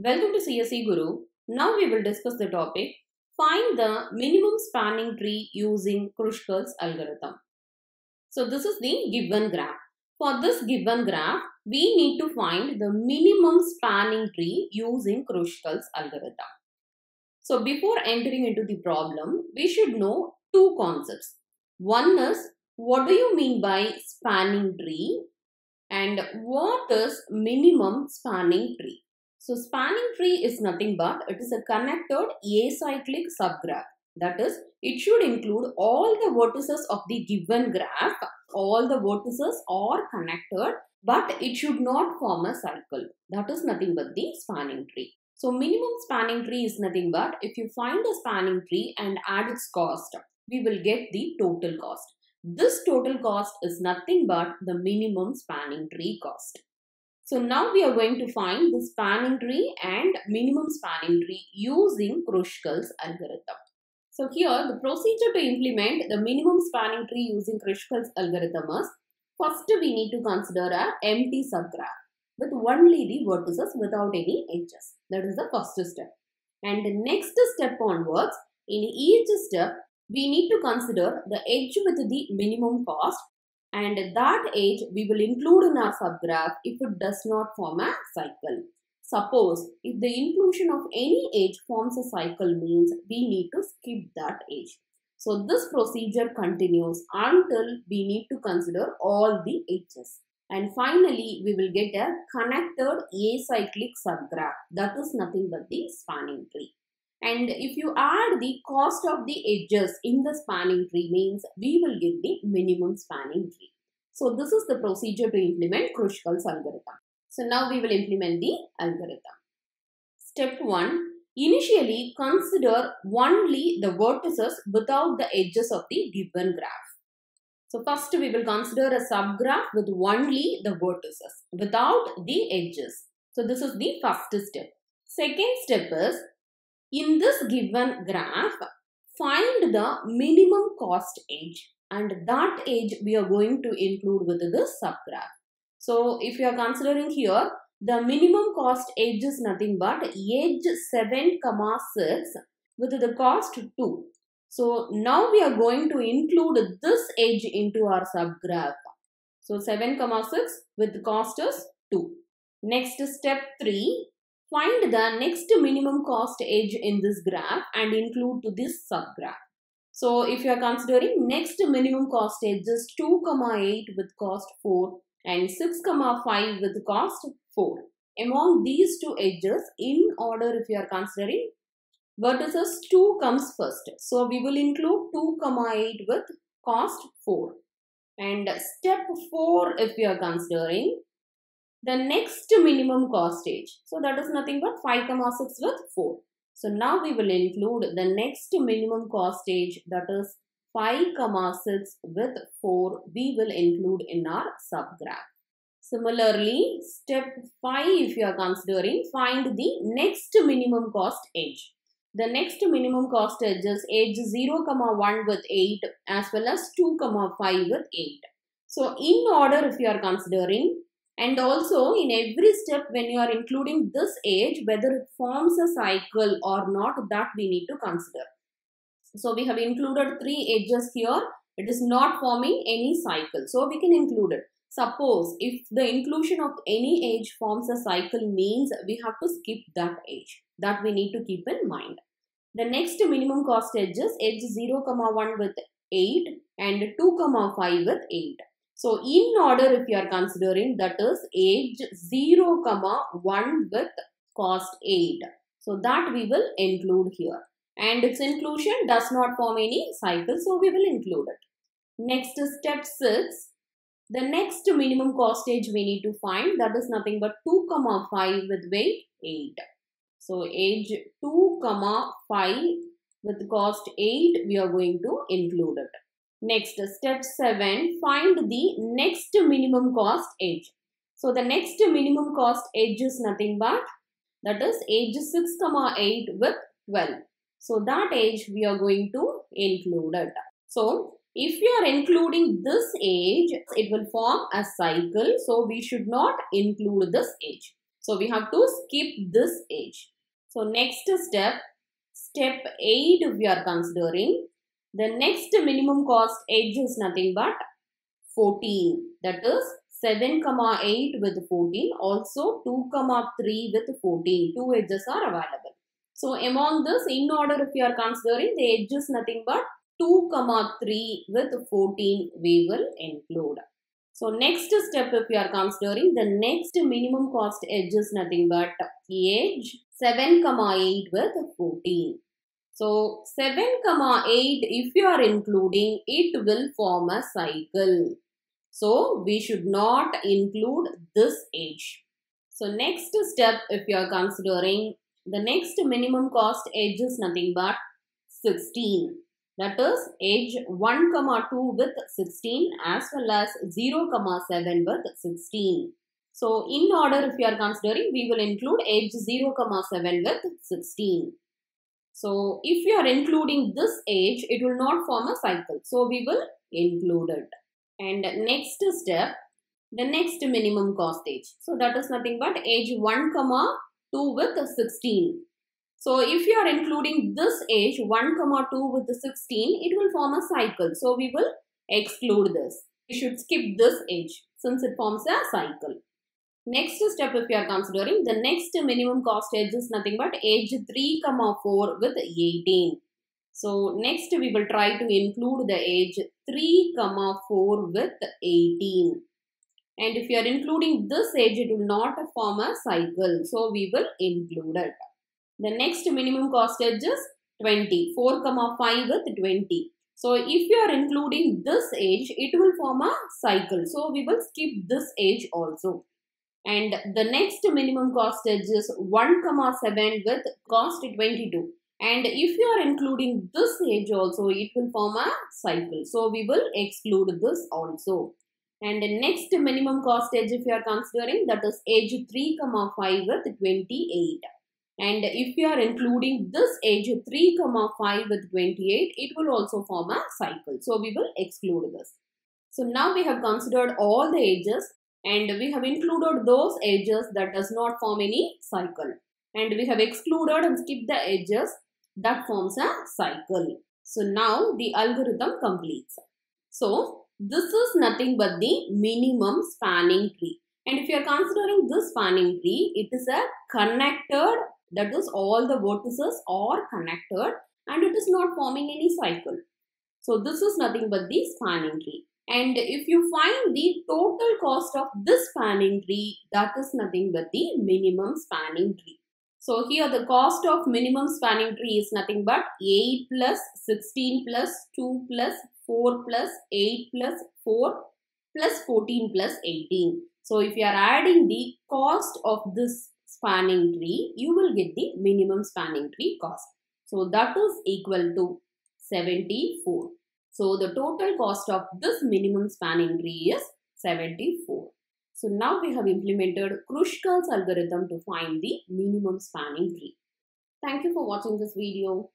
Welcome to CSE Guru. Now we will discuss the topic Find the minimum spanning tree using Kruskal's algorithm. So this is the given graph. For this given graph, we need to find the minimum spanning tree using Kruskal's algorithm. So before entering into the problem, we should know two concepts. One is what do you mean by spanning tree and what is minimum spanning tree? So spanning tree is nothing but it is a connected acyclic subgraph. That is, it should include all the vertices of the given graph. All the vertices are connected, but it should not form a cycle. That is nothing but the spanning tree. So minimum spanning tree is nothing but if you find a spanning tree and add its cost, we will get the total cost. This total cost is nothing but the minimum spanning tree cost. So now we are going to find the spanning tree and minimum spanning tree using Kruskal's algorithm. So here the procedure to implement the minimum spanning tree using Kruskal's algorithm is first we need to consider a empty subgraph with only the vertices without any edges. That is the first step. And the next step onwards, in each step, we need to consider the edge with the minimum cost and that edge we will include in our subgraph if it does not form a cycle. Suppose if the inclusion of any edge forms a cycle means we need to skip that edge. So this procedure continues until we need to consider all the edges. And finally, we will get a connected acyclic subgraph. That is nothing but the spanning tree. And if you add the cost of the edges in the spanning tree means we will get the minimum spanning tree. So this is the procedure to implement Kruskal's algorithm. So now we will implement the algorithm. Step 1. Initially consider only the vertices without the edges of the given graph. So first we will consider a subgraph with only the vertices without the edges. So this is the first step. Second step is in this given graph, find the minimum cost edge and that edge we are going to include with this subgraph. So if you are considering here, the minimum cost edge is nothing but edge 7 comma 6 with the cost 2. So now we are going to include this edge into our subgraph. So 7 comma 6 with the cost is 2. Next step 3 Find the next minimum cost edge in this graph and include to this subgraph. So if you are considering next minimum cost edge is 2, 8 with cost 4 and 6, comma 5 with cost 4. Among these two edges, in order if you are considering, vertices 2 comes first. So we will include 2, comma 8 with cost 4. And step 4 if you are considering, the next minimum cost edge. So that is nothing but 5 comma 6 with 4. So now we will include the next minimum cost edge that is 5 comma 6 with 4 we will include in our subgraph. Similarly, step 5 if you are considering find the next minimum cost edge. The next minimum cost edge is edge 0 comma 1 with 8 as well as 2 comma 5 with 8. So in order if you are considering and also in every step when you are including this edge, whether it forms a cycle or not, that we need to consider. So we have included three edges here. It is not forming any cycle. So we can include it. Suppose if the inclusion of any edge forms a cycle means we have to skip that edge. That we need to keep in mind. The next minimum cost edges edge 0, comma 1 with 8 and 2, comma 5 with 8. So in order if you are considering that is edge 0 comma 1 with cost 8. So that we will include here. And its inclusion does not form any cycle. So we will include it. Next step 6. The next minimum cost edge we need to find that is nothing but 2 comma 5 with weight 8. So edge 2 comma 5 with cost 8 we are going to include it. Next, step 7, find the next minimum cost edge. So, the next minimum cost edge is nothing but that is edge 6, comma 8 with 12. So, that edge we are going to include it. So, if you are including this edge, it will form a cycle. So, we should not include this edge. So we have to skip this edge. So next step, step 8 we are considering. The next minimum cost edge is nothing but 14. That is 7 comma 8 with 14. Also 2 comma 3 with 14. Two edges are available. So among this, in order if you are considering the edge is nothing but 2 comma 3 with 14 we will include. So next step if you are considering the next minimum cost edge is nothing but edge 7 comma 8 with 14. So 7 comma 8 if you are including it will form a cycle. So we should not include this edge. So next step if you are considering the next minimum cost edge is nothing but 16 that is edge 1 comma 2 with 16 as well as 0 comma 7 with 16. So in order if you are considering we will include edge 0 comma 7 with 16. So if you are including this edge it will not form a cycle. So we will include it. And next step the next minimum cost edge. So that is nothing but edge 1 comma 2 with 16. So if you are including this edge 1 comma 2 with the 16, it will form a cycle. So we will exclude this. We should skip this edge since it forms a cycle. Next step if you are considering the next minimum cost edge is nothing but edge 3 comma 4 with 18. So next we will try to include the edge 3 comma 4 with 18. And if you are including this edge, it will not form a cycle. So we will include it. The next minimum cost edge is 20. 4 comma 5 with 20. So if you are including this edge, it will form a cycle. So we will skip this edge also. And the next minimum cost edge is 1 comma 7 with cost 22. And if you are including this edge also, it will form a cycle. So we will exclude this also. And the next minimum cost edge if you are considering that is edge 3 comma 5 with 28. And if you are including this edge 3 comma 5 with 28, it will also form a cycle. So we will exclude this. So now we have considered all the edges and we have included those edges that does not form any cycle. And we have excluded and skipped the edges that forms a cycle. So now the algorithm completes. So this is nothing but the minimum spanning tree. And if you are considering this spanning tree, it is a connected that is all the vertices are connected and it is not forming any cycle. So this is nothing but the spanning tree. And if you find the total cost of this spanning tree, that is nothing but the minimum spanning tree. So here the cost of minimum spanning tree is nothing but 8 plus 16 plus 2 plus 4 plus 8 plus 4 plus 14 plus 18. So if you are adding the cost of this spanning tree, you will get the minimum spanning tree cost. So that is equal to 74. So the total cost of this minimum spanning tree is 74. So now we have implemented Kruskal's algorithm to find the minimum spanning tree. Thank you for watching this video.